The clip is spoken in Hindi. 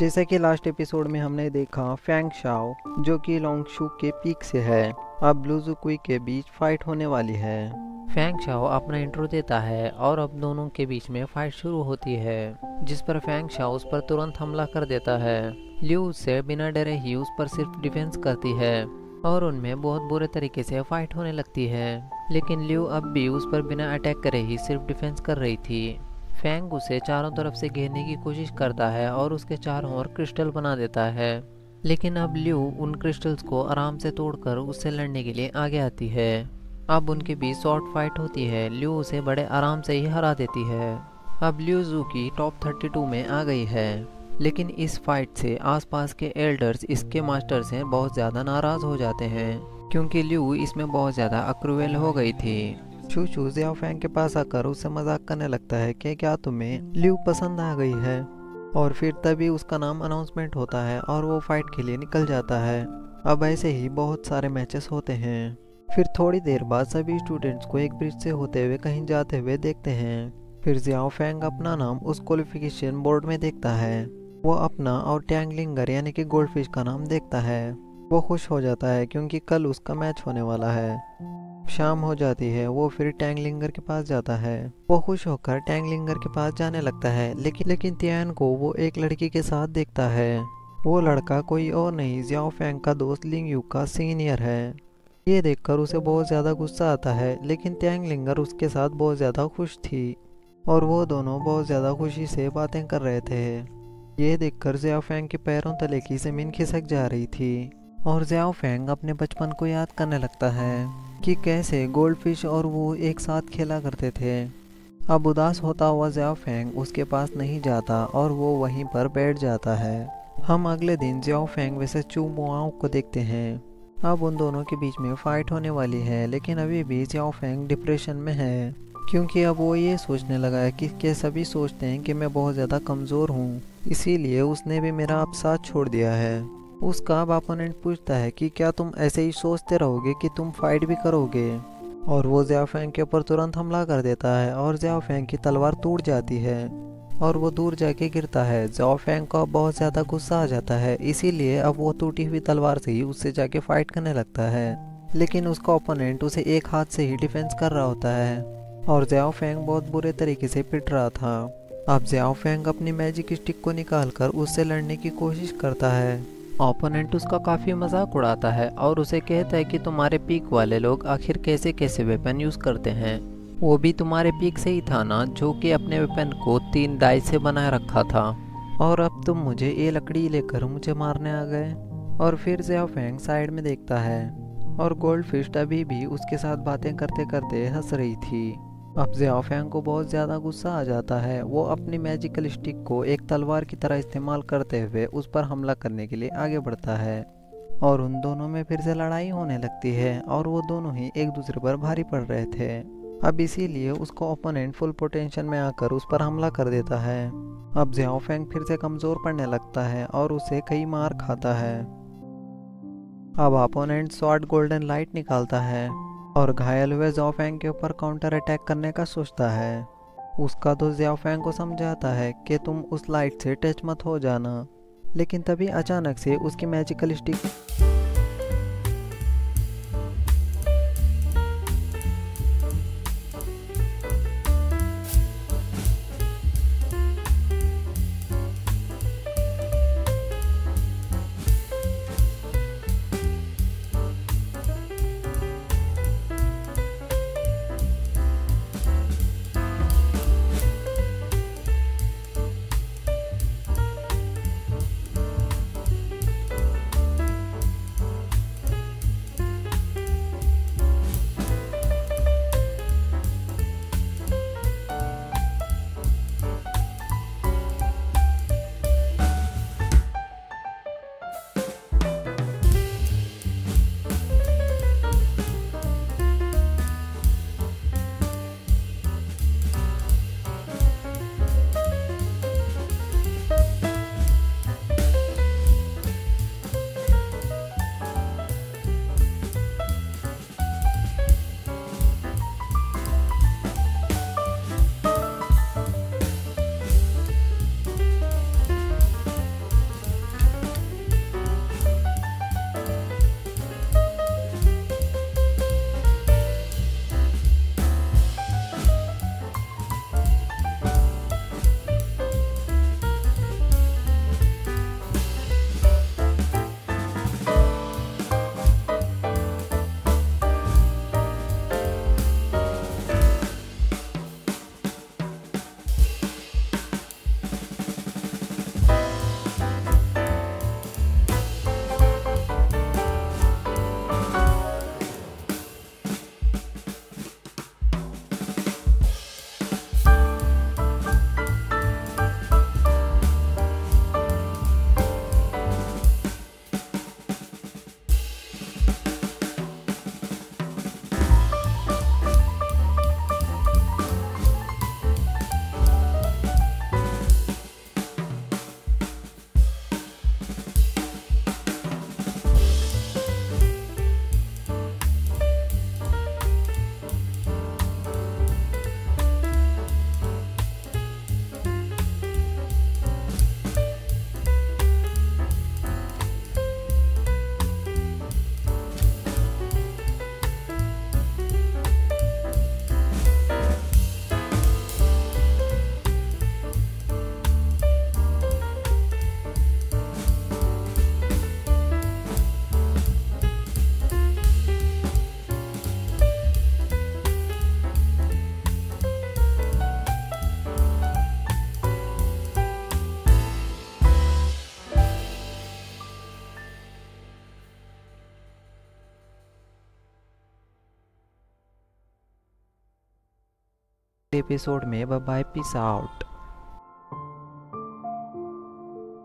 जैसा कि लास्ट एपिसोड में हमने देखा फैंग शाओ जो कि लोंगशू के पीक से है, अब ब्लूजुकुई के बीच फाइट होने वाली है। फैंग शाओ अपना इंट्रो देता है और अब दोनों के बीच में फाइट शुरू होती है, जिस पर फैंग शाओ उस पर तुरंत हमला कर देता है। लिu उससे बिना डरे ही उस पर सिर्फ़ डिफेंस करती है और उनमें बहुत बुरे तरीके से फाइट होने लगती है। लेकिन लिu अब भी उस पर बिना अटैक करे ही सिर्फ़ डिफेंस कर रही थी। फैंग उसे चारों तरफ़ से घेरने की कोशिश करता है और उसके चारों ओर क्रिस्टल बना देता है। लेकिन अब ल्यू उन क्रिस्टल्स को आराम से तोड़कर उससे लड़ने के लिए आगे आती है। अब उनके बीच शॉर्ट फाइट होती है। ल्यू उसे बड़े आराम से ही हरा देती है। अब ल्यू जू की टॉप 32 में आ गई है। लेकिन इस फाइट से आसपास के एल्डर्स इसके मास्टर से बहुत ज़्यादा नाराज़ हो जाते हैं, क्योंकि ल्यू इसमें बहुत ज़्यादा अक्रूवल हो गई थी। चू चू जिया फैंग के पास आकर उससे मज़ाक करने लगता है कि क्या तुम्हें लिव पसंद आ गई है? और फिर तभी उसका नाम अनाउंसमेंट होता है और वो फाइट के लिए निकल जाता है। अब ऐसे ही बहुत सारे मैचेस होते हैं। फिर थोड़ी देर बाद सभी स्टूडेंट्स को एक ब्रिज से होते हुए कहीं जाते हुए देखते हैं। फिर जियाओ फैंग अपना नाम उस क्वालिफिकेशन बोर्ड में देखता है। वो अपना और टैंगलिंगर यानी कि गोल्डफिश का नाम देखता है। वो खुश हो जाता है क्योंकि कल उसका मैच होने वाला है। शाम हो जाती है, वो फिर टैंगलिंगर के पास जाता है। वो खुश होकर टैंगलिंगर के पास जाने लगता है, लेकिन लेकिन तियान को वो एक लड़की के साथ देखता है। वो लड़का कोई और नहीं, जियाओ फैंग का दोस्त लिंग यू का सीनियर है। ये देखकर उसे बहुत ज़्यादा गुस्सा आता है, लेकिन टैंगलिंगर उसके साथ बहुत ज़्यादा खुश थी। और वो दोनों बहुत ज़्यादा खुशी से बातें कर रहे थे। ये देखकर जियाओ फैंग के पैरों तले की ज़मीन खिसक जा रही थी। और जियाओ फैंग अपने बचपन को याद करने लगता है कि कैसे गोल्ड फ़िश और वो एक साथ खेला करते थे। अब उदास होता हुआ जियाओ फैंग उसके पास नहीं जाता और वो वहीं पर बैठ जाता है। हम अगले दिन जियाओ फैंग वैसे चू मुआओ को देखते हैं। अब उन दोनों के बीच में फाइट होने वाली है, लेकिन अभी भी जियाओ फैंग डिप्रेशन में है, क्योंकि अब वो ये सोचने लगा है कि के सभी सोचते हैं कि मैं बहुत ज़्यादा कमज़ोर हूँ, इसीलिए उसने भी मेरा अब साथ छोड़ दिया है। उसका अपोनेंट पूछता है कि क्या तुम ऐसे ही सोचते रहोगे कि तुम फाइट भी करोगे? और वो जियाफैंग के ऊपर तुरंत हमला कर देता है और जियाफैंग की तलवार टूट जाती है और वो दूर जाके गिरता है। जियाफैंग को बहुत ज़्यादा गुस्सा आ जाता है, इसीलिए अब वो टूटी हुई तलवार से ही उससे जाके फाइट करने लगता है। लेकिन उसका ओपोनेंट उसे एक हाथ से ही डिफेंस कर रहा होता है और जियाओ फैंग बहुत बुरे तरीके से पिट रहा था। अब जियाओ फैंग अपनी मैजिक स्टिक को निकालकर उससे लड़ने की कोशिश करता है। ओपोनेंट उसका काफ़ी मज़ाक उड़ाता है और उसे कहता है कि तुम्हारे पीक वाले लोग आखिर कैसे कैसे वेपन यूज़ करते हैं। वो भी तुम्हारे पीक से ही था ना, जो कि अपने वेपन को तीन डाई से बनाए रखा था। और अब तुम मुझे ये लकड़ी लेकर मुझे मारने आ गए। और फिर से फैंग साइड में देखता है। और गोल्ड फ़िश अभी भी उसके साथ बातें करते करते हंस रही थी। अब जियाफैंग को बहुत ज़्यादा गुस्सा आ जाता है। वो अपनी मैजिकल स्टिक को एक तलवार की तरह इस्तेमाल करते हुए उस पर हमला करने के लिए आगे बढ़ता है और उन दोनों में फिर से लड़ाई होने लगती है और वो दोनों ही एक दूसरे पर भारी पड़ रहे थे। अब इसीलिए उसको ओपोनेंट फुल पोटेंशियल में आकर उस पर हमला कर देता है। अब जियाओफेंग फिर से कमज़ोर पड़ने लगता है और उसे कई मार खाता है। अब अपोनेंट शॉर्ट गोल्डन लाइट निकालता है। और घायल हुए जॉफेंग के ऊपर काउंटर अटैक करने का सोचता है। उसका दोस्त जोफेंग को समझाता है कि तुम उस लाइट से टच मत हो जाना। लेकिन तभी अचानक से उसकी मैजिकल स्टिक एपिसोड में बाय पीस आउट